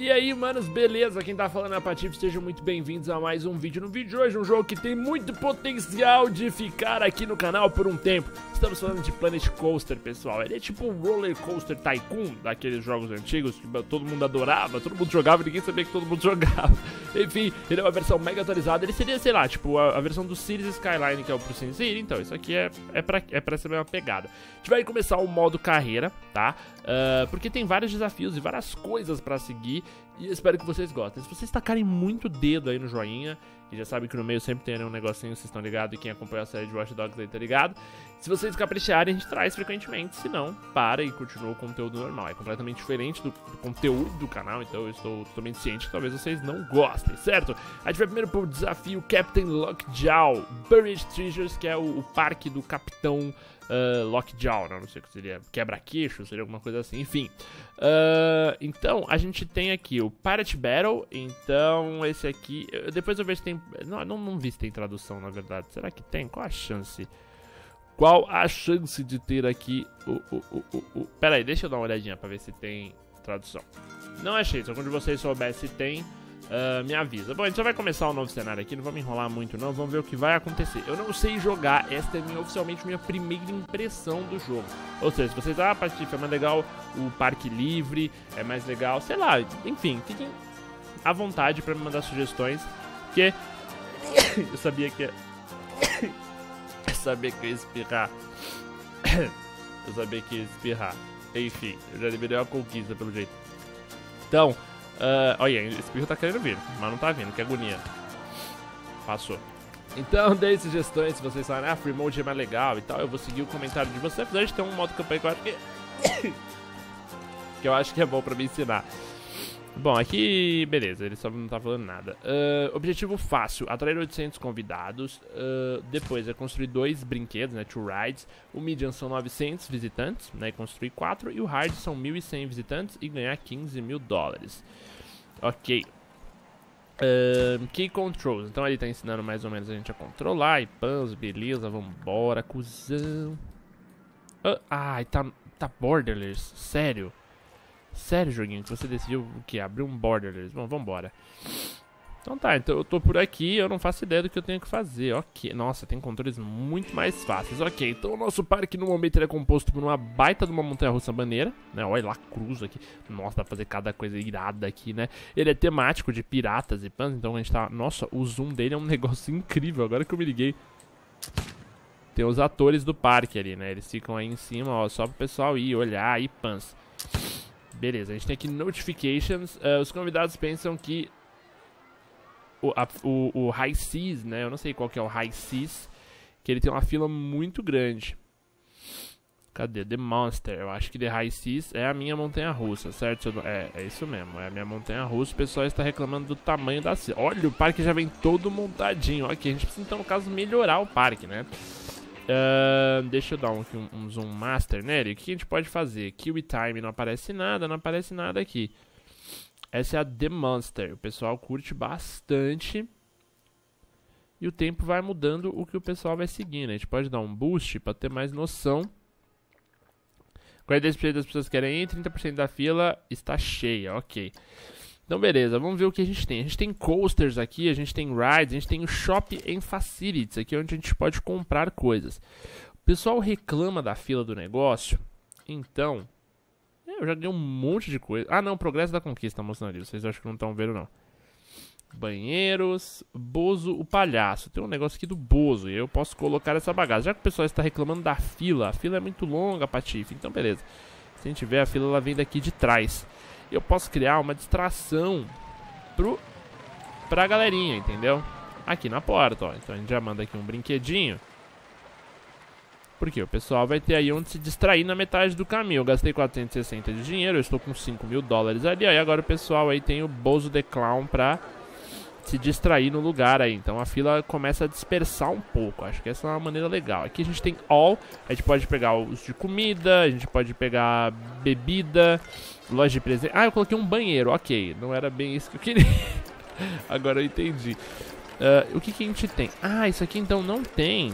E aí, manos, beleza? Quem tá falando é a Patife, sejam muito bem-vindos a mais um vídeo. No vídeo de hoje, um jogo que tem muito potencial de ficar aqui no canal por um tempo. Estamos falando de Planet Coaster, pessoal. Ele é tipo um Roller Coaster Tycoon, daqueles jogos antigos que todo mundo adorava, todo mundo jogava e ninguém sabia que todo mundo jogava. Enfim, ele é uma versão mega atualizada. Ele seria, sei lá, tipo a, a versão do Cities Skyline, que é o pro Sin City. Então, isso aqui é, é, pra, é pra ser uma pegada. A gente vai começar o modo carreira, tá? Uh, porque tem vários desafios e várias coisas pra seguir. E espero que vocês gostem. Se vocês tacarem muito dedo aí no joinha, e já sabe que no meio sempre tem um negocinho, vocês estão ligados, e quem acompanha a série de Watch Dogs aí tá ligado. Se vocês capricharem, a gente traz frequentemente, se não, para e continua o conteúdo normal. É completamente diferente do, do conteúdo do canal, então eu estou totalmente ciente que talvez vocês não gostem, certo? A gente vai primeiro pro desafio Captain Lockjaw Buried Treasures, que é o, o parque do Capitão uh, Lockjaw, não, não sei o que seria, quebra-queixo, seria alguma coisa assim, enfim. Uh, então, a gente tem aqui o Pirate Battle, então esse aqui, depois eu vejo se tem, não, não, não vi se tem tradução na verdade, será que tem? Qual a chance? Qual a chance de ter aqui o, o, o, o, o... Pera aí, deixa eu dar uma olhadinha pra ver se tem tradução. Não achei, só quando vocês souberem se tem, uh, me avisa. Bom, a gente já vai começar um novo cenário aqui, não vamos enrolar muito não, vamos ver o que vai acontecer. Eu não sei jogar, esta é minha, oficialmente minha primeira impressão do jogo. Ou seja, se vocês, ah, Patife, é mais legal o parque livre, é mais legal, sei lá, enfim, fiquem à vontade para me mandar sugestões, porque eu sabia que... sabia que ia espirrar. eu sabia que ia espirrar. Enfim, eu já liberei uma conquista pelo jeito. Então, Uh, olha, esse espirro tá querendo vir, mas não tá vindo, que agonia. Passou. Então, dei sugestões, se vocês falarem, ah, Free Mode é mais legal e tal, eu vou seguir o comentário de vocês, apesar de ter um modo campanha que eu acho que... que eu acho que é bom pra me ensinar. Bom, aqui, beleza, ele só não tá falando nada. Uh, objetivo fácil, atrair 800 convidados. Uh, depois é construir dois brinquedos, né, two rides. O medium são 900 visitantes, né, construir quatro. E o hard são 1.100 visitantes e ganhar 15 mil dólares. Ok. Uh, key controls. Então ele tá ensinando mais ou menos a gente a controlar. E pans, beleza, vambora, cuzão. Uh, ai, tá, tá borderless, sério. Sério, joguinho, que você decidiu o que? Abrir um borderless. Bom, vambora. Então tá, então eu tô por aqui, eu não faço ideia do que eu tenho que fazer. Ok, nossa, tem controles muito mais fáceis. Ok, então o nosso parque no momento é composto por uma baita de uma montanha-russa bandeira, né? Olha lá, cruz aqui. Nossa, dá pra fazer cada coisa irada aqui, né? Ele é temático de piratas e pans, então a gente tá... Nossa, o zoom dele é um negócio incrível, agora que eu me liguei. Tem os atores do parque ali, né? Eles ficam aí em cima, ó, só pro pessoal ir, olhar e pans. Beleza, a gente tem aqui notifications. Uh, os convidados pensam que o, a, o, o High Seas, né? Eu não sei qual que é o High Seas, que ele tem uma fila muito grande. Cadê? The Monster. Eu acho que The High Seas é a minha montanha russa, certo? É, é isso mesmo, é a minha montanha russa. O pessoal está reclamando do tamanho da Olha, o parque já vem todo montadinho. Ok, a gente precisa então, no caso, melhorar o parque, né? Uh, deixa eu dar um, um, um, zoom master nele. O que a gente pode fazer? Kiwi Time não aparece nada, não aparece nada aqui. Essa é a The Monster. O pessoal curte bastante. E o tempo vai mudando o que o pessoal vai seguindo. A gente pode dar um boost para ter mais noção. 42% das pessoas querem ir, 30% da fila está cheia. Ok. Então, beleza, vamos ver o que a gente tem. A gente tem coasters aqui, a gente tem rides, a gente tem o Shop and Facilities, aqui onde a gente pode comprar coisas. O pessoal reclama da fila do negócio, então eu já dei um monte de coisa. Ah, não, Progresso da Conquista mostrando ali. Vocês acham que não estão vendo, não. Banheiros, Bozo, o palhaço. Tem um negócio aqui do Bozo e eu posso colocar essa bagagem. Já que o pessoal está reclamando da fila, a fila é muito longa, Patife. Então, beleza. Se a gente ver, a fila ela vem daqui de trás. Eu posso criar uma distração pro, pra galerinha, entendeu? Aqui na porta, ó. Então a gente já manda aqui um brinquedinho. Porque o pessoal vai ter aí onde se distrair na metade do caminho. Eu gastei 460 de dinheiro, eu estou com 5 mil dólares ali. Aí agora o pessoal aí tem o Bozo The Clown pra se distrair no lugar aí. Então a fila começa a dispersar um pouco. Acho que essa é uma maneira legal. Aqui a gente tem all, a gente pode pegar os de comida, a gente pode pegar bebida, loja de presente. Ah, eu coloquei um banheiro, ok. Não era bem isso que eu queria. Agora eu entendi. Uh, o que, que a gente tem? Ah, isso aqui então não tem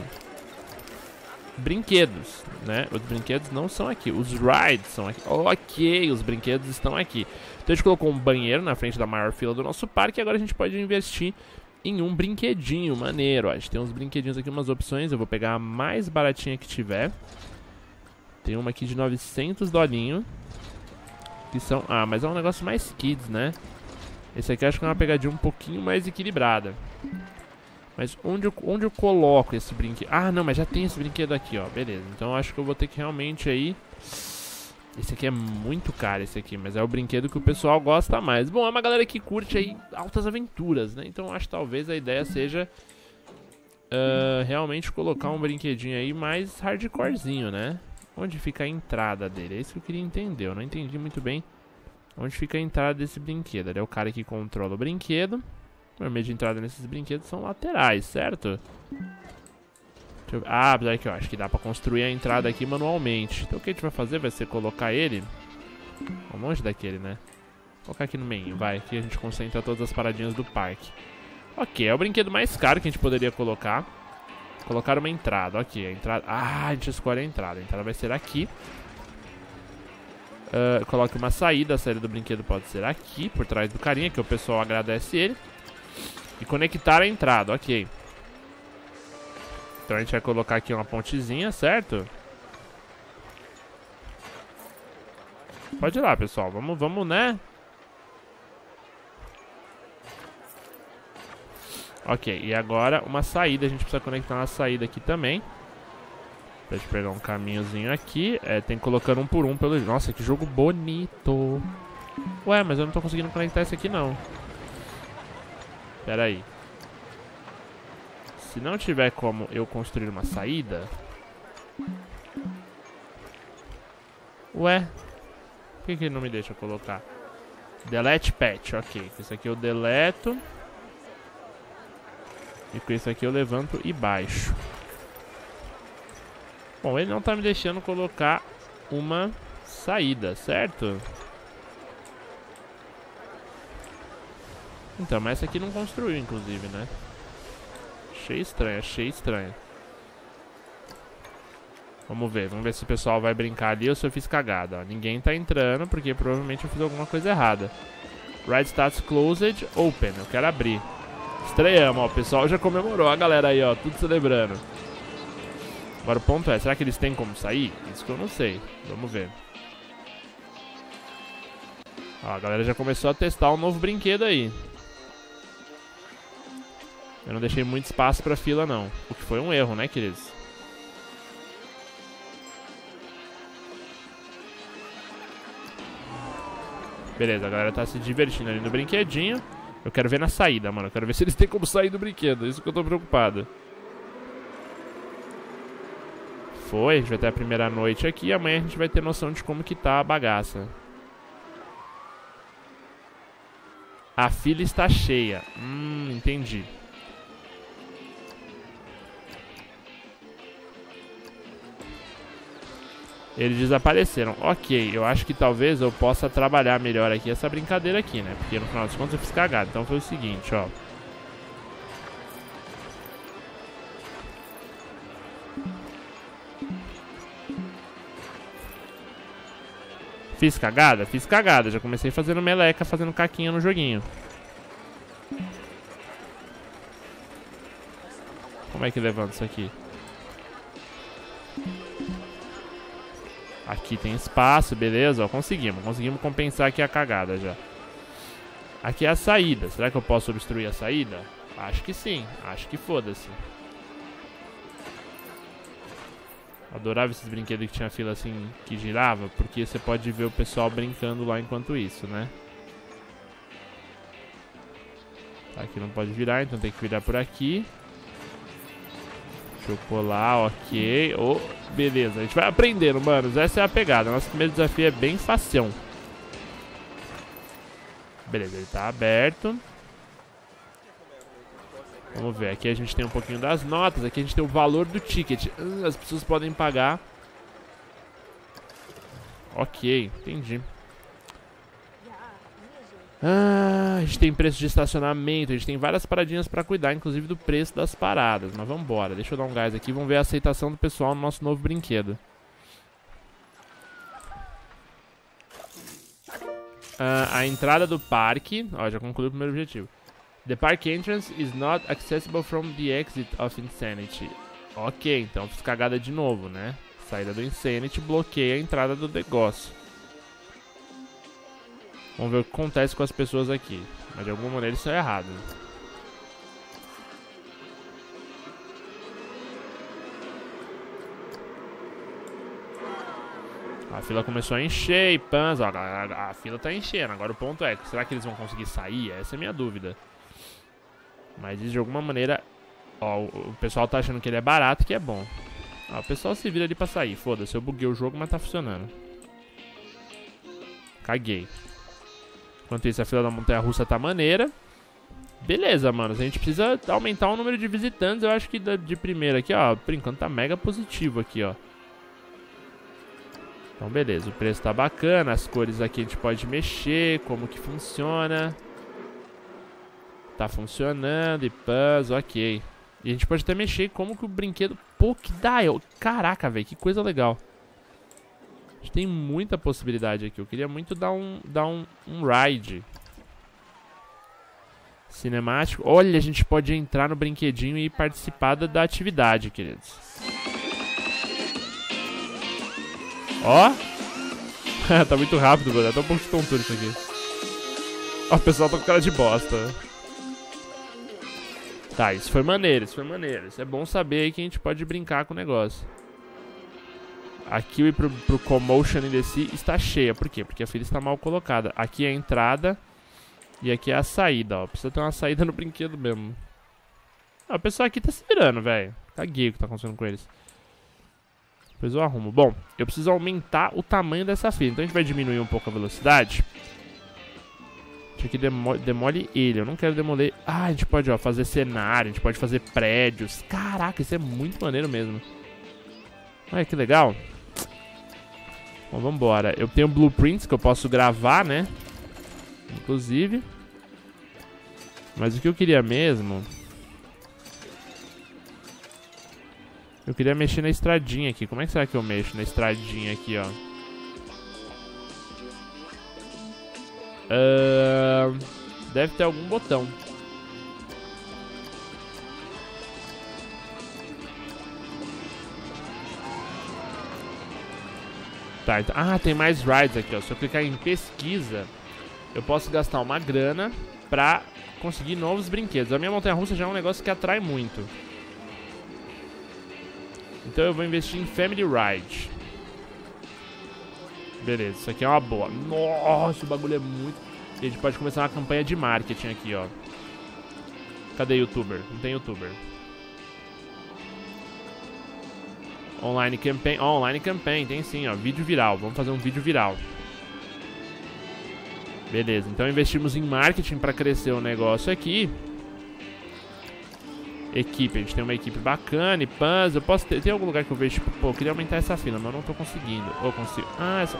brinquedos, né? Os brinquedos não são aqui, os rides são aqui. Ok, os brinquedos estão aqui. Então a gente colocou um banheiro na frente da maior fila do nosso parque e agora a gente pode investir em um brinquedinho maneiro. Ó. A gente tem uns brinquedinhos aqui, umas opções. Eu vou pegar a mais baratinha que tiver. Tem uma aqui de 900 dolinho. Que são... Ah, mas é um negócio mais kids, né? Esse aqui acho que é uma pegadinha um pouquinho mais equilibrada. Mas onde eu, onde eu coloco esse brinquedo? Ah, não, mas já tem esse brinquedo aqui, ó. Beleza. Então acho que eu vou ter que realmente aí... Esse aqui é muito caro, esse aqui, mas é o brinquedo que o pessoal gosta mais. Bom, é uma galera que curte aí altas aventuras, né? Então acho que talvez a ideia seja uh, realmente colocar um brinquedinho aí mais hardcorezinho, né? Onde fica a entrada dele? É isso que eu queria entender. Eu não entendi muito bem onde fica a entrada desse brinquedo. Ele é o cara que controla o brinquedo. O meio de entrada nesses brinquedos são laterais, certo? Eu... Ah, apesar que eu acho que dá pra construir a entrada aqui manualmente. Então o que a gente vai fazer vai ser colocar ele... longe daquele, né? colocar aqui no meio, vai. Aqui a gente concentra todas as paradinhas do parque. Ok, é o brinquedo mais caro que a gente poderia colocar. Colocar uma entrada, ok. A entrada... Ah, a gente escolhe a entrada. A entrada vai ser aqui. Uh, coloque uma saída. A saída do brinquedo pode ser aqui, por trás do carinha, que o pessoal agradece ele. E conectar a entrada, ok. Então a gente vai colocar aqui uma pontezinha, certo? Pode ir lá, pessoal. Vamos, vamos, né? Ok, e agora uma saída. A gente precisa conectar uma saída aqui também. Pra gente pegar um caminhozinho aqui. É, tem colocando um por um pelo... Nossa, que jogo bonito. Ué, mas eu não tô conseguindo conectar esse aqui, não. Pera aí. Se não tiver como eu construir uma saída... Ué? Por que, que ele não me deixa colocar? Delete patch, ok. Esse aqui eu deleto. E com isso aqui eu levanto e baixo. Bom, ele não tá me deixando colocar uma saída, certo? Então, mas essa aqui não construiu, inclusive, né? Achei estranho, achei estranho. Vamos ver, vamos ver se o pessoal vai brincar ali ou se eu fiz cagada. Ó. Ninguém tá entrando porque provavelmente eu fiz alguma coisa errada. Ride Stats Closed, Open. Eu quero abrir. Estreamos, ó. O pessoal já comemorou. A galera aí, ó. Tudo celebrando. Agora o ponto é, será que eles têm como sair? Isso que eu não sei. Vamos ver. Ó, a galera já começou a testar um novo brinquedo aí. Eu não deixei muito espaço pra fila, não. O que foi um erro, né, queridos? Beleza, a galera tá se divertindo ali no brinquedinho. Eu quero ver na saída, mano. Eu quero ver se eles têm como sair do brinquedo. Isso que eu tô preocupado. Foi, a gente vai ter a primeira noite aqui. Amanhã a gente vai ter noção de como que tá a bagaça. A fila está cheia. Hum, entendi. Eles desapareceram. Ok, eu acho que talvez eu possa trabalhar melhor aqui essa brincadeira aqui, né? Porque no final das contas eu fiz cagado. Então foi o seguinte, ó. Fiz cagada? Fiz cagada. Já comecei fazendo meleca, fazendo caquinha no joguinho. Como é que levanta isso aqui? Aqui tem espaço, beleza? Ó, conseguimos. Conseguimos compensar aqui a cagada já. Aqui é a saída. Será que eu posso obstruir a saída? Acho que sim. Acho que foda-se. Adorava esses brinquedos que tinha fila assim, que girava. Porque você pode ver o pessoal brincando lá enquanto isso, né? Aqui não pode virar, então tem que virar por aqui. Deixa eu pular, ok. Oh, beleza, a gente vai aprendendo, manos. Essa é a pegada. Nosso primeiro desafio é bem facião. Beleza, ele tá aberto. Vamos ver, aqui a gente tem um pouquinho das notas. Aqui a gente tem o valor do ticket. Uh, as pessoas podem pagar. Ok, entendi. Ah, a gente tem preço de estacionamento, a gente tem várias paradinhas pra cuidar, inclusive do preço das paradas. Mas vamos embora, deixa eu dar um gás aqui, vamos ver a aceitação do pessoal no nosso novo brinquedo. uh, a entrada do parque... Ó, já concluiu o primeiro objetivo. The park entrance is not accessible from the exit of Insanity. Ok, então fiz cagada de novo, né? Saída do Insanity bloqueia a entrada do negócio. Vamos ver o que acontece com as pessoas aqui. Mas de alguma maneira isso é errado. A fila começou a encher e ó, a, a, fila tá enchendo. Agora o ponto é, será que eles vão conseguir sair? Essa é a minha dúvida. Mas de alguma maneira, ó, o, o pessoal tá achando que ele é barato, que é bom. Ó, o pessoal se vira ali pra sair. Foda-se, eu buguei o jogo, mas tá funcionando. Caguei. Enquanto isso, a fila da montanha-russa tá maneira. Beleza, mano. A gente precisa aumentar o número de visitantes. Eu acho que de primeira aqui, ó. Por enquanto tá mega positivo aqui, ó. Então, beleza. O preço tá bacana. As cores aqui a gente pode mexer. Como que funciona. Tá funcionando. E puzzle, ok. E a gente pode até mexer como que o brinquedo... Pô, que. Eu... Caraca, velho. Que coisa legal. Gente tem muita possibilidade aqui. Eu queria muito dar um, dar um, um ride. Cinemático. Olha, a gente pode entrar no brinquedinho e participar da, da atividade, queridos. Ó. tá muito rápido, mano. Tá um pouco de tontura isso aqui. Ó, o pessoal tá com cara de bosta. Tá, isso foi maneiro, isso foi maneiro. Isso é bom saber aí que a gente pode brincar com o negócio. Aqui o pro, pro Commotion in está cheia. Por quê? Porque a fila está mal colocada. Aqui é a entrada e aqui é a saída, ó. Precisa ter uma saída no brinquedo mesmo. Ah, o pessoal aqui tá se virando, velho. Caguei o que tá acontecendo com eles. Depois eu arrumo. Bom, eu preciso aumentar o tamanho dessa fila. Então a gente vai diminuir um pouco a velocidade. A gente aqui demo demole ele. Eu não quero demolir... Ah, a gente pode, ó, fazer cenário. A gente pode fazer prédios. Caraca, isso é muito maneiro mesmo. Olha que legal. Bom, vambora. Eu tenho blueprints que eu posso gravar, né? Inclusive. Mas o que eu queria mesmo... Eu queria mexer na estradinha aqui. Como é que será que eu mexo na estradinha aqui, ó? Uh, deve ter algum botão. Tá, então, ah, tem mais rides aqui, ó. Se eu clicar em pesquisa, eu posso gastar uma grana pra conseguir novos brinquedos. A minha montanha-russa já é um negócio que atrai muito. Então eu vou investir em Family Ride. Beleza, isso aqui é uma boa. Nossa, o bagulho é muito... E a gente pode começar uma campanha de marketing aqui, ó. Cadê youtuber? Não tem youtuber. Online campaign. Oh, online campaign, tem sim, ó. Vídeo viral. Vamos fazer um vídeo viral. Beleza, então investimos em marketing para crescer o negócio aqui. Equipe, a gente tem uma equipe bacana e pans. Eu posso ter. Tem algum lugar que eu vejo, tipo, pô, eu queria aumentar essa fila, mas eu não tô conseguindo. Ou consigo. Ah, essa.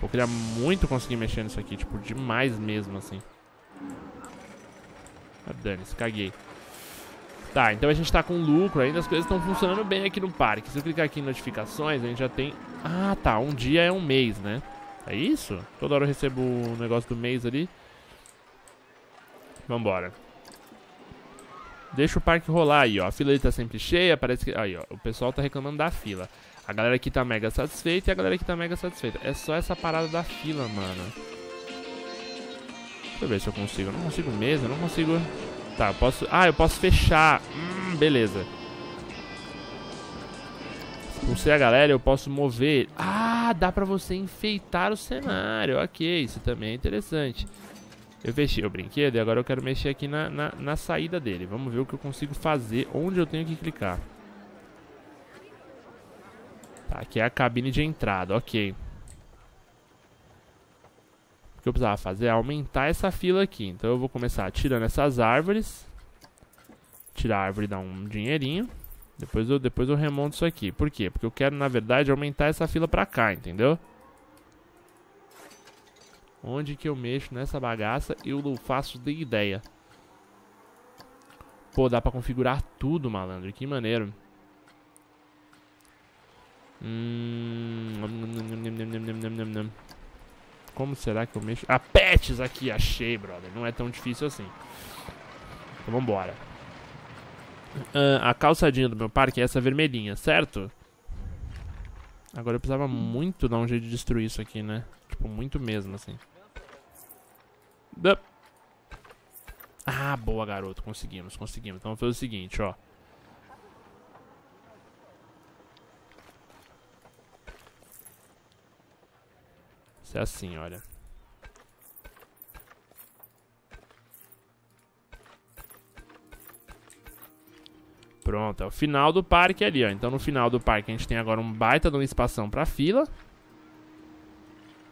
Pô, eu queria muito conseguir mexer nisso aqui, tipo, demais mesmo, assim. Ah, dane-se, caguei. Tá, então a gente tá com lucro ainda, as coisas estão funcionando bem aqui no parque. Se eu clicar aqui em notificações, a gente já tem... Ah, tá, um dia é um mês, né? É isso? Toda hora eu recebo o um negócio do mês ali. Vambora. Deixa o parque rolar aí, ó. A fila ali tá sempre cheia, parece que... Aí, ó, o pessoal tá reclamando da fila. A galera aqui tá mega satisfeita e a galera aqui tá mega satisfeita. É só essa parada da fila, mano. Deixa eu ver se eu consigo. Eu não consigo mesmo, eu não consigo... Tá, eu posso... Ah, eu posso fechar. Hum, beleza. Expulsei a galera, eu posso mover... Ah, dá pra você enfeitar o cenário. Ok, isso também é interessante. Eu fechei o brinquedo e agora eu quero mexer aqui na, na, na saída dele. Vamos ver o que eu consigo fazer, onde eu tenho que clicar. Tá, aqui é a cabine de entrada, ok que eu precisava fazer é aumentar essa fila aqui. Então eu vou começar tirando essas árvores. Tirar a árvore dá um dinheirinho. Depois eu, depois eu remonto isso aqui. Por quê? Porque eu quero, na verdade, aumentar essa fila pra cá, entendeu? Onde que eu mexo nessa bagaça, eu não faço de ideia. Pô, dá pra configurar tudo, malandro. Que maneiro. Hum... Como será que eu mexo? Ah, pets aqui, achei, brother. Não é tão difícil assim. Então vambora. Uh, a calçadinha do meu parque é essa vermelhinha, certo? Agora eu precisava muito dar um jeito de destruir isso aqui, né? Tipo, muito mesmo, assim. Ah, boa, garoto. Conseguimos, conseguimos. Então vamos fazer o seguinte, ó. Isso é assim, olha. Pronto, é o final do parque ali, ó. Então no final do parque a gente tem agora um baita de uma espação pra fila.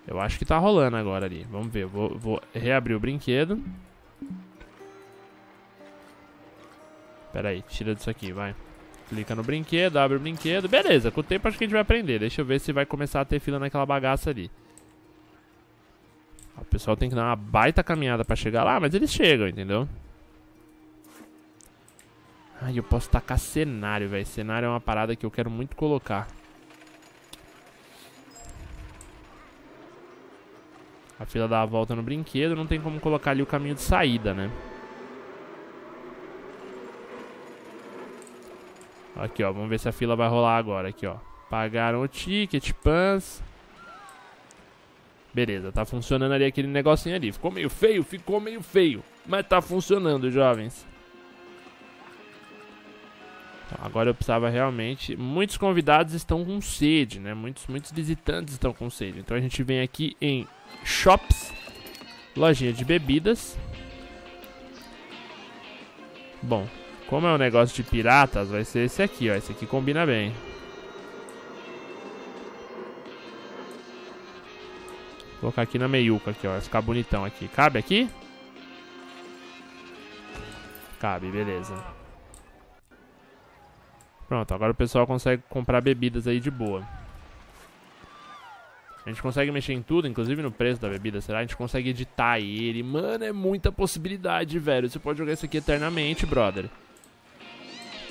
Eu acho que tá rolando agora ali. Vamos ver, vou, vou reabrir o brinquedo. Pera aí, tira disso aqui, vai. Clica no brinquedo, abre o brinquedo. Beleza, com o tempo acho que a gente vai aprender. Deixa eu ver se vai começar a ter fila naquela bagaça ali. O pessoal tem que dar uma baita caminhada pra chegar lá, mas eles chegam, entendeu? Ai, eu posso tacar cenário, velho. Cenário é uma parada que eu quero muito colocar. A fila dá a volta no brinquedo, não tem como colocar ali o caminho de saída, né? Aqui, ó. Vamos ver se a fila vai rolar agora. Aqui, ó. Pagaram o ticket, pans. Beleza, tá funcionando ali aquele negocinho ali. Ficou meio feio? Ficou meio feio. Mas tá funcionando, jovens. Então, agora eu precisava realmente... Muitos convidados estão com sede, né? Muitos, muitos visitantes estão com sede. Então a gente vem aqui em Shops. Lojinha de bebidas. Bom, como é um negócio de piratas, vai ser esse aqui, ó. Esse aqui combina bem. Colocar aqui na meiuca, aqui, ó. Vai ficar bonitão aqui. Cabe aqui? Cabe, beleza. Pronto, agora o pessoal consegue comprar bebidas aí de boa. A gente consegue mexer em tudo, inclusive no preço da bebida, será? A gente consegue editar ele. Mano, é muita possibilidade, velho. Você pode jogar isso aqui eternamente, brother.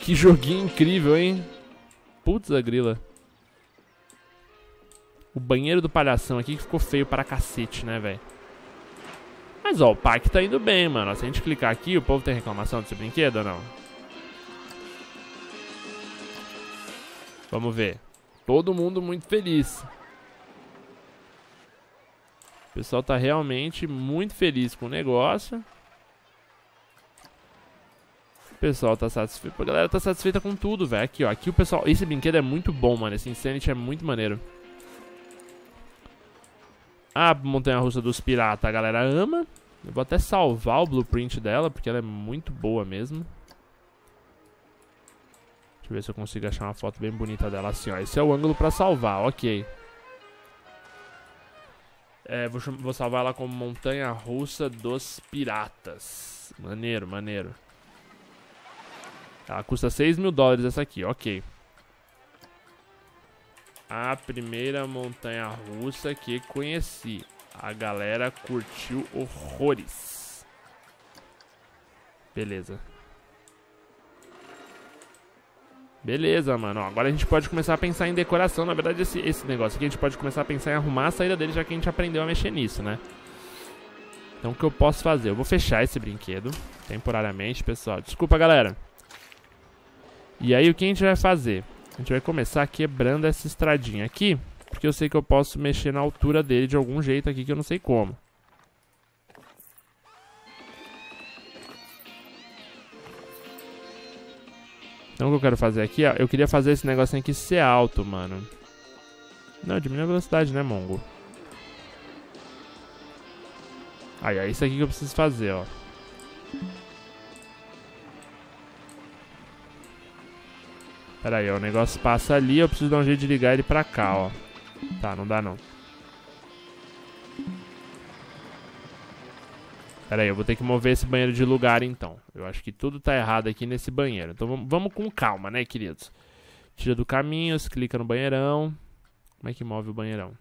Que joguinho incrível, hein? Putz, a grila. O banheiro do palhação aqui que ficou feio para cacete, né, velho? Mas, ó, o parque tá indo bem, mano. Se a gente clicar aqui, o povo tem reclamação desse brinquedo ou não? Vamos ver. Todo mundo muito feliz. O pessoal tá realmente muito feliz com o negócio. O pessoal tá satisfeito. A galera tá satisfeita com tudo, velho. Aqui, ó. Aqui o pessoal... Esse brinquedo é muito bom, mano. Esse Insanity é muito maneiro. A montanha-russa dos piratas a galera ama. Eu vou até salvar o blueprint dela, porque ela é muito boa mesmo. Deixa eu ver se eu consigo achar uma foto bem bonita dela assim, ó. Esse é o ângulo pra salvar, ok. É, vou, vou salvar ela como Montanha Russa dos Piratas. Maneiro, maneiro. Ela custa 6 mil dólares essa aqui, ok. A primeira montanha russa que conheci. A galera curtiu horrores. Beleza. Beleza, mano. Ó, agora a gente pode começar a pensar em decoração. Na verdade, esse, esse negócio aqui a gente pode começar a pensar em arrumar a saída dele, já que a gente aprendeu a mexer nisso, né? Então, o que eu posso fazer? Eu vou fechar esse brinquedo temporariamente, pessoal. Desculpa, galera. E aí, o que a gente vai fazer? A gente vai começar quebrando essa estradinha aqui, porque eu sei que eu posso mexer na altura dele de algum jeito aqui que eu não sei como. Então o que eu quero fazer aqui, ó, eu queria fazer esse negocinho aqui ser alto, mano. Não, diminui a velocidade, né, Mongo? Aí, é isso aqui que eu preciso fazer, ó. Pera aí, ó, o negócio passa ali, eu preciso dar um jeito de ligar ele pra cá, ó. Tá, não dá não. Pera aí, eu vou ter que mover esse banheiro de lugar então. Eu acho que tudo tá errado aqui nesse banheiro. Então vamos, com calma, né, queridos? Tira do caminho, se clica no banheirão. Como é que move o banheirão?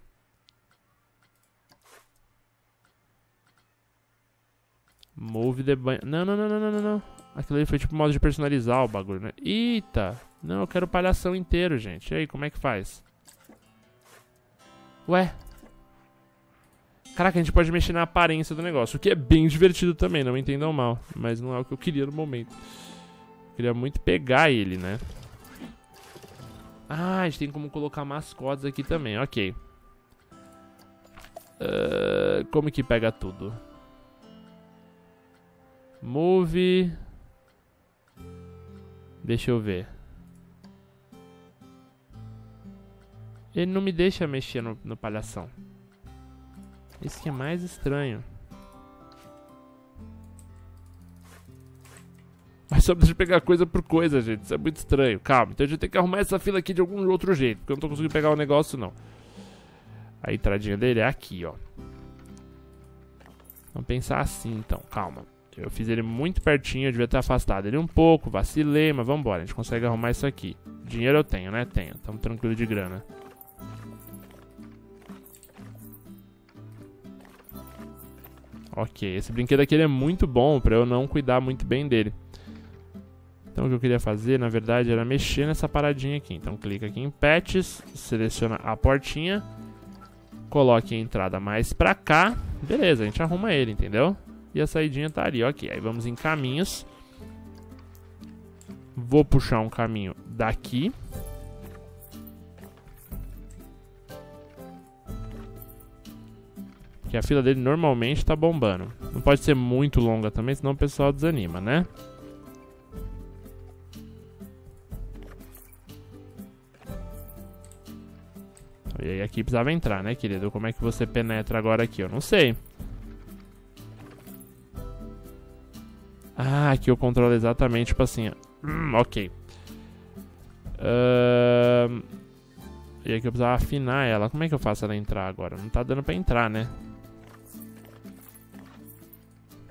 Move the banheiro. Não, não, não, não, não, não. Aquilo ali foi tipo modo de personalizar o bagulho, né? Eita! Não, eu quero o palhação inteiro, gente. E aí, como é que faz? Ué? Caraca, a gente pode mexer na aparência do negócio, o que é bem divertido também, não me entendam mal. Mas não é o que eu queria no momento. Eu queria muito pegar ele, né? Ah, a gente tem como colocar mascotes aqui também, ok. Uh, como que pega tudo? Move. Deixa eu ver. Ele não me deixa mexer no, no palhação. Isso que é mais estranho. Mas só deixa pegar coisa por coisa, gente. Isso é muito estranho. Calma. Então a gente tem que arrumar essa fila aqui de algum outro jeito. Porque eu não tô conseguindo pegar o negócio, não. A entradinha dele é aqui, ó. Vamos pensar assim, então. Calma. Eu fiz ele muito pertinho, eu devia ter afastado ele um pouco, vacilei, mas vamos embora. A gente consegue arrumar isso aqui. Dinheiro eu tenho, né? Tenho. Tamo tranquilo de grana. Ok, esse brinquedo aqui é muito bom pra eu não cuidar muito bem dele. Então o que eu queria fazer, na verdade, era mexer nessa paradinha aqui. Então clica aqui em Pets, seleciona a portinha, coloque a entrada mais pra cá. Beleza, a gente arruma ele, entendeu? E a saidinha tá ali, ok. Aí vamos em caminhos. Vou puxar um caminho daqui. Que a fila dele normalmente tá bombando. Não pode ser muito longa também, senão o pessoal desanima, né? E aí aqui precisava entrar, né, querido? Como é que você penetra agora aqui? Eu não sei. Ah, aqui eu controlo exatamente, tipo assim, ó. Hum, ok. Uh... E aqui eu precisava afinar ela. Como é que eu faço ela entrar agora? Não tá dando pra entrar, né?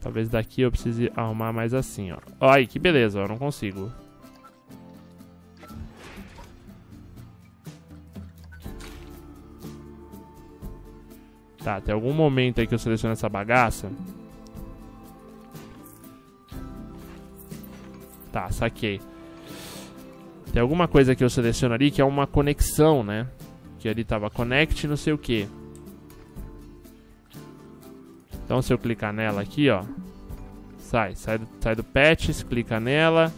Talvez daqui eu precise arrumar mais assim, ó. Ai, que beleza, eu não consigo. Tá, tem algum momento aí que eu seleciono essa bagaça. Saquei. Tem alguma coisa que eu seleciono ali que é uma conexão, né? Que ali tava connect não sei o que. Então se eu clicar nela aqui, ó, sai, sai do, sai do patches, clica nela.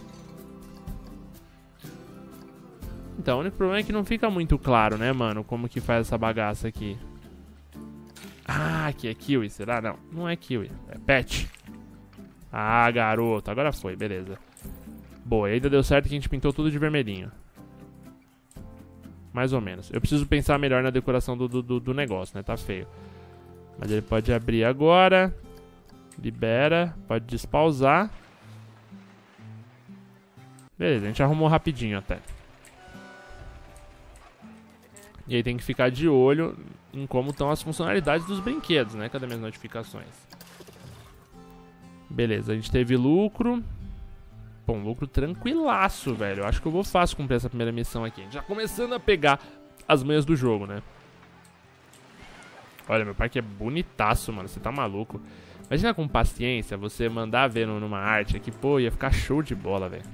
Então, o único problema é que não fica muito claro, né, mano, como que faz essa bagaça aqui. Ah, aqui é kiwi, será? Não, não é kiwi, é pet. Ah, garoto, agora foi, beleza. Boa, ainda deu certo que a gente pintou tudo de vermelhinho. Mais ou menos. Eu preciso pensar melhor na decoração do, do, do negócio, né? Tá feio. Mas ele pode abrir agora. Libera. Pode despausar. Beleza, a gente arrumou rapidinho até. E aí tem que ficar de olho em como estão as funcionalidades dos brinquedos, né? Cadê minhas notificações? Beleza, a gente teve lucro. Bom, lucro tranquilaço, velho. Eu acho que eu vou fácil cumprir essa primeira missão aqui. Já começando a pegar as manhas do jogo, né? Olha, meu parque é bonitaço, mano. Você tá maluco. Imagina com paciência você mandar ver numa arte aqui. Pô, ia ficar show de bola, velho.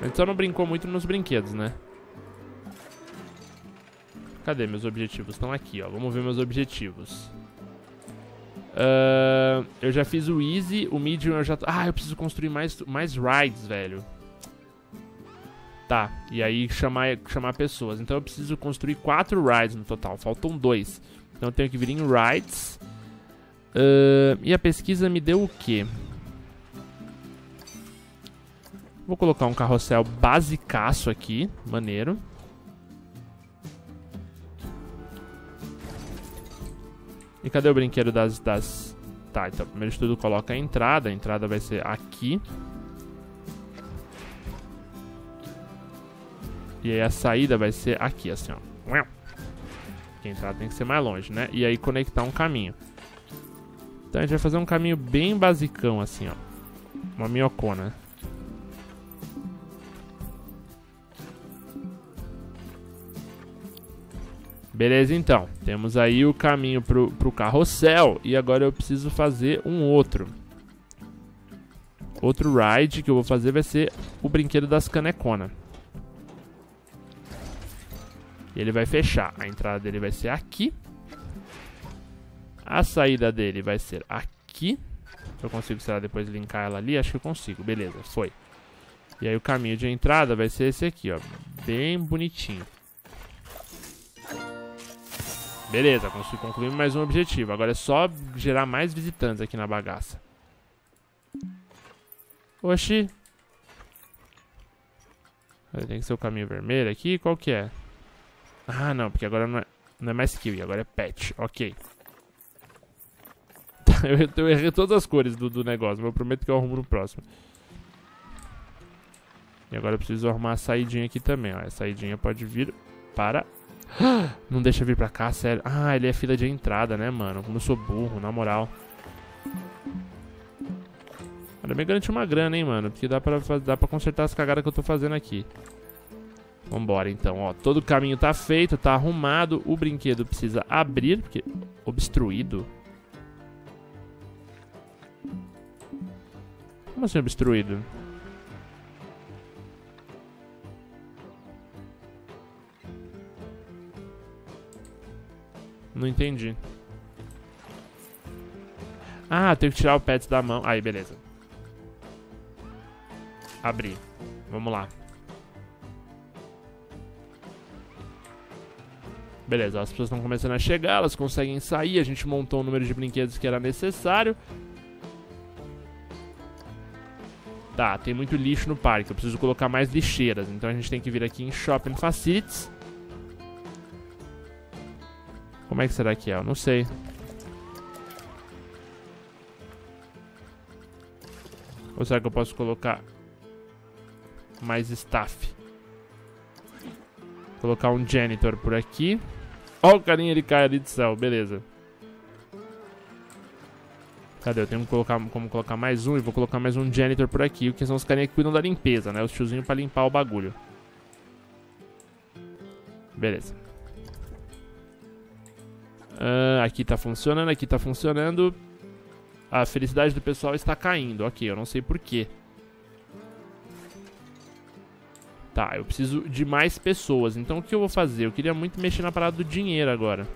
A gente só não brincou muito nos brinquedos, né? Cadê meus objetivos? Estão aqui, ó. Vamos ver meus objetivos. Uh, eu já fiz o Easy, o Medium eu já... Ah, eu preciso construir mais, mais rides, velho. Tá, e aí chamar, chamar pessoas. Então eu preciso construir quatro rides no total. Faltam dois. Então eu tenho que vir em rides. Uh, e a pesquisa me deu o quê? Vou colocar um carrossel basicaço aqui. Maneiro. E cadê o brinquedo das, das... Tá, então primeiro de tudo coloca a entrada. A entrada vai ser aqui. E aí a saída vai ser aqui, assim, ó. Porque a entrada tem que ser mais longe, né? E aí conectar um caminho. Então a gente vai fazer um caminho bem basicão, assim, ó. Uma minhocona. Beleza, então. Temos aí o caminho pro, pro carrossel. E agora eu preciso fazer um outro. outro ride que eu vou fazer vai ser o brinquedo das canecona. E ele vai fechar. A entrada dele vai ser aqui. A saída dele vai ser aqui. Eu consigo, sei lá, depois linkar ela ali? Acho que eu consigo. Beleza, foi. E aí o caminho de entrada vai ser esse aqui, ó. Bem bonitinho. Beleza, concluir mais um objetivo. Agora é só gerar mais visitantes aqui na bagaça. Oxi. Tem que ser o caminho vermelho aqui. Qual que é? Ah, não, porque agora não é, não é mais kiwi, agora é pet. Ok. eu, eu errei todas as cores do, do negócio, mas eu prometo que eu arrumo no próximo. E agora eu preciso arrumar a saidinha aqui também, ó. A saidinha pode vir para... Não deixa vir pra cá, sério. Ah, ele é fila de entrada, né, mano? Como eu sou burro, na moral. Ainda bem garantir uma grana, hein, mano. Porque dá pra, dá pra consertar as cagadas que eu tô fazendo aqui. Vambora, então, ó. Todo o caminho tá feito, tá arrumado. O brinquedo precisa abrir, porque... Obstruído? Como assim obstruído? Não entendi. Ah, tenho que tirar o pet da mão. Aí, beleza. Abrir. Vamos lá. Beleza, as pessoas estão começando a chegar, elas conseguem sair, a gente montou o número de brinquedos que era necessário. Tá, tem muito lixo no parque, eu preciso colocar mais lixeiras, então a gente tem que vir aqui em Shopping Facilities. Como é que será que é? Eu não sei. Ou será que eu posso colocar mais staff? Colocar um janitor por aqui. Ó o carinha, ele cai ali de céu. Beleza. Cadê? Eu tenho colocar, como colocar mais um e vou colocar mais um janitor por aqui, que são os carinhas que cuidam da limpeza, né? Os tiozinhos pra limpar o bagulho. Beleza. Uh, aqui tá funcionando, aqui tá funcionando. A felicidade do pessoal está caindo. Ok, eu não sei porquê. Tá, eu preciso de mais pessoas. Então o que eu vou fazer? Eu queria muito mexer na parada do dinheiro agora.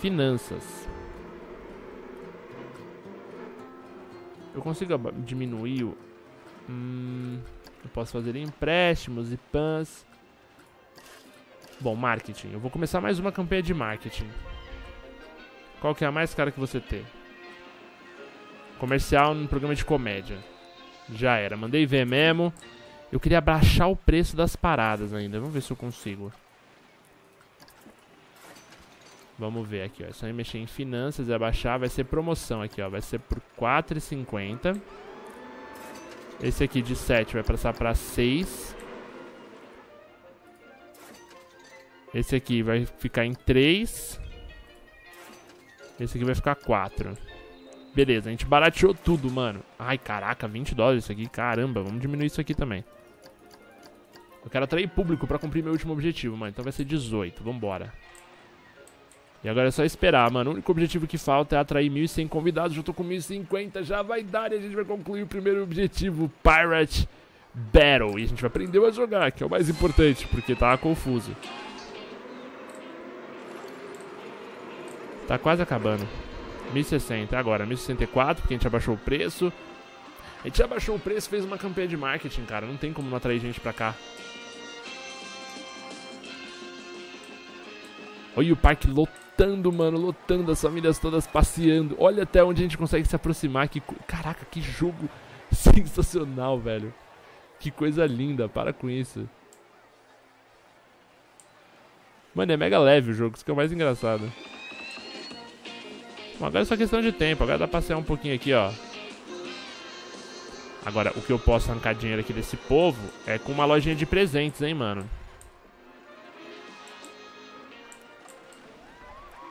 Finanças. Eu consigo diminuir o... Hum, eu posso fazer empréstimos e pans. Bom, marketing. Eu vou começar mais uma campanha de marketing. Qual que é a mais cara que você tem? Comercial no programa de comédia. Já era. Mandei ver mesmo. Eu queria baixar o preço das paradas ainda. Vamos ver se eu consigo. Vamos ver aqui, ó. É só mexer em finanças e abaixar. Vai ser promoção aqui, ó. Vai ser por R$4,50. Esse aqui de 7 vai passar para 6. Esse aqui vai ficar em 3. Esse aqui vai ficar 4. Beleza, a gente barateou tudo, mano. Ai, caraca, 20 dólares isso aqui. Caramba, vamos diminuir isso aqui também. Eu quero atrair público pra cumprir meu último objetivo, mano. Então vai ser 18. Vambora. E agora é só esperar, mano. O único objetivo que falta é atrair 1.100 convidados. Já tô com 1.050. Já vai dar e a gente vai concluir o primeiro objetivo. Pirate Battle. E a gente vai aprender a jogar, que é o mais importante, porque tá confuso. Tá quase acabando. 1060 agora, 1064, porque a gente abaixou o preço. A gente abaixou o preço fez uma campanha de marketing, cara. Não tem como não atrair gente pra cá. Olha o parque lotando, mano, lotando, as famílias todas passeando. Olha até onde a gente consegue se aproximar. Que... Caraca, que jogo sensacional, velho. Que coisa linda, para com isso. Mano, é mega leve o jogo, isso que é o mais engraçado. Bom, agora é só questão de tempo, agora dá pra passear um pouquinho aqui, ó. Agora, o que eu posso arrancar dinheiro aqui desse povo é com uma lojinha de presentes, hein, mano.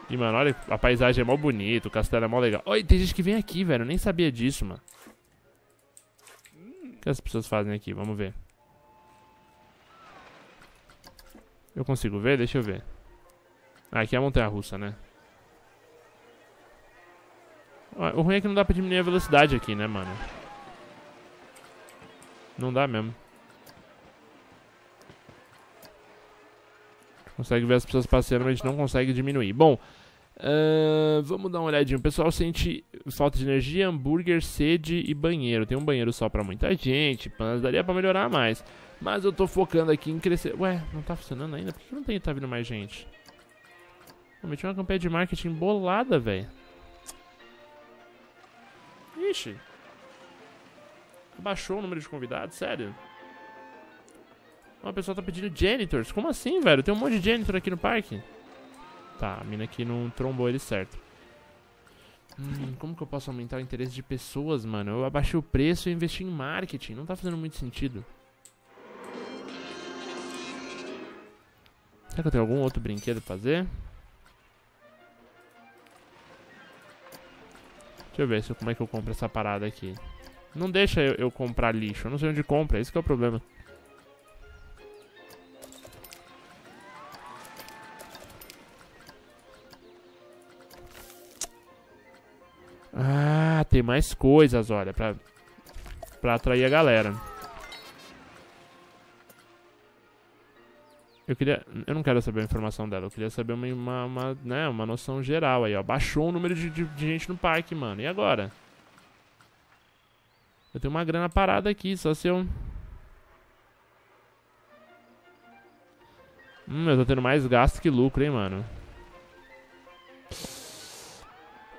E, mano, olha, a paisagem é mó bonita, o castelo é mó legal. Oi, tem gente que vem aqui, velho. Eu nem sabia disso, mano. O que as pessoas fazem aqui? Vamos ver. Eu consigo ver? Deixa eu ver. Ah, aqui é a montanha-russa, né? O ruim é que não dá pra diminuir a velocidade aqui, né, mano? Não dá mesmo. Consegue ver as pessoas passeando, mas a gente não consegue diminuir. Bom, uh, vamos dar uma olhadinha. O pessoal sente falta de energia, hambúrguer, sede e banheiro. Tem um banheiro só pra muita gente, mas daria pra melhorar mais. Mas eu tô focando aqui em crescer. Ué, não tá funcionando ainda? Por que não tem, tá vindo mais gente? Eu meti uma campanha de marketing bolada, velho. Ixi. Baixou o número de convidados, sério? Uma pessoa tá pedindo janitors. Como assim, velho? Tem um monte de janitor aqui no parque. Tá, a mina aqui não trombou ele certo. Hum, como que eu posso aumentar o interesse de pessoas, mano? Eu abaixei o preço e investi em marketing. Não tá fazendo muito sentido. Será que eu tenho algum outro brinquedo pra fazer? Deixa eu ver se, como é que eu compro essa parada aqui. Não deixa eu, eu comprar lixo. Eu não sei onde compra. Esse é o problema. Ah, tem mais coisas, olha, pra, pra atrair a galera. Eu queria. Eu não quero saber a informação dela, eu queria saber uma, uma, uma né, uma noção geral aí, ó. Baixou o número de, de, de, gente no parque, mano. E agora? Eu tenho uma grana parada aqui, só se eu. Hum, eu tô tendo mais gasto que lucro, hein, mano.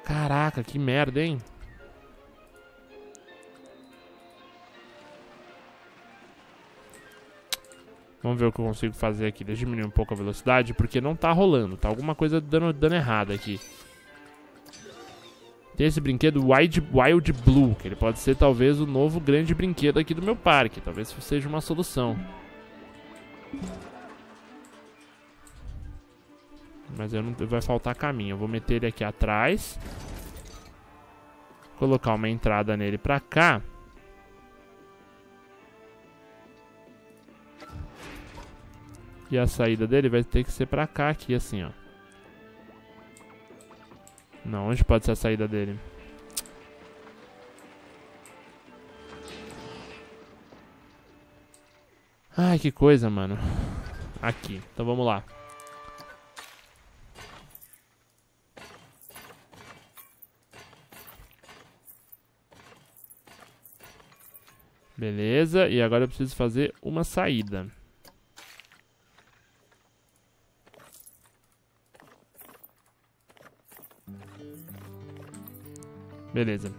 Caraca, que merda, hein? Vamos ver o que eu consigo fazer aqui. Deixa eu diminuir um pouco a velocidade, porque não tá rolando. Tá alguma coisa dando, dando errado aqui. Tem esse brinquedo Wild, Wild Blue, que ele pode ser talvez o novo grande brinquedo aqui do meu parque. Talvez seja uma solução. Mas eu não, vai faltar caminho. Eu vou meter ele aqui atrás. Colocar uma entrada nele pra cá. E a saída dele vai ter que ser pra cá aqui, assim, ó. Não, onde pode ser a saída dele? Ai, que coisa, mano. Aqui. Então vamos lá. Beleza, e agora eu preciso fazer uma saída. Beleza.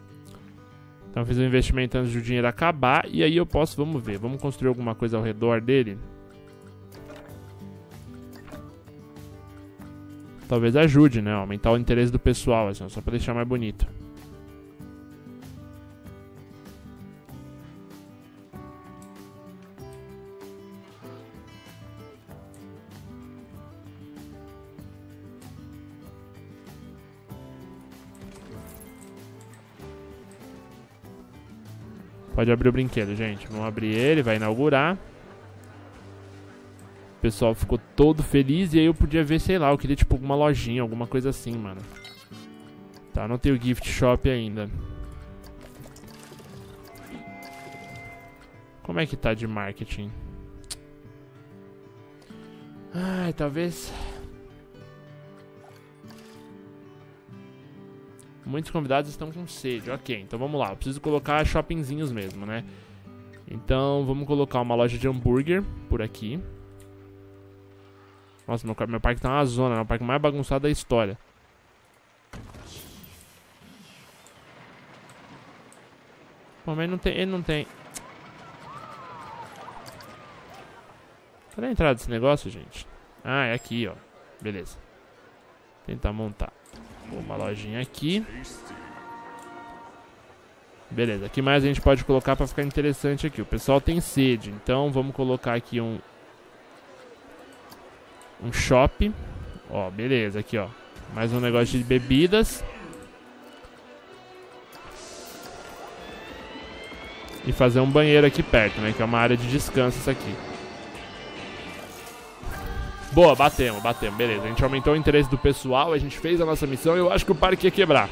Então fiz um investimento antes do dinheiro acabar. E aí eu posso, vamos ver, vamos construir alguma coisa ao redor dele. Talvez ajude, né? Aumentar o interesse do pessoal, assim, só pra deixar mais bonito. Pode abrir o brinquedo, gente. Vamos abrir ele, vai inaugurar. O pessoal ficou todo feliz e aí eu podia ver, sei lá, eu queria tipo alguma lojinha, alguma coisa assim, mano. Tá, não tem o gift shop ainda. Como é que tá de marketing? Ai, talvez Muitos convidados estão com sede. Ok, então vamos lá. Eu preciso colocar shoppingzinhos mesmo, né? Então vamos colocar uma loja de hambúrguer por aqui. Nossa, meu, meu parque tá uma zona, é o parque mais bagunçado da história. Pô, mas não tem, ele não tem. Cadê a entrada desse negócio, gente? Ah, é aqui, ó. Beleza. Tentar montar. Uma lojinha aqui. Beleza, aqui mais a gente pode colocar para ficar interessante aqui. O pessoal tem sede, então vamos colocar aqui um um shop. Ó, beleza, aqui ó. Mais um negócio de bebidas. E fazer um banheiro aqui perto, né, que é uma área de descanso isso aqui. Boa, batemos, batemos. Beleza, a gente aumentou o interesse do pessoal, a gente fez a nossa missão e eu acho que o parque ia quebrar.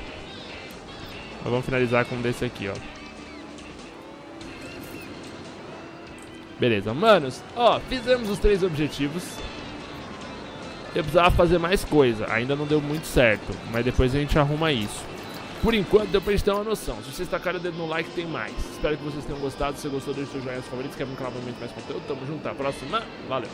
Mas vamos finalizar com um desse aqui, ó. Beleza, manos, ó, fizemos os três objetivos. Eu precisava fazer mais coisa, ainda não deu muito certo, mas depois a gente arruma isso. Por enquanto, deu pra gente ter uma noção. Se vocês tacarem o dedo no like, tem mais. Espero que vocês tenham gostado. Se você gostou, deixe seu joinha, favoritos. Quer ver no canal pra muito mais conteúdo. Tamo junto, até a próxima. Valeu!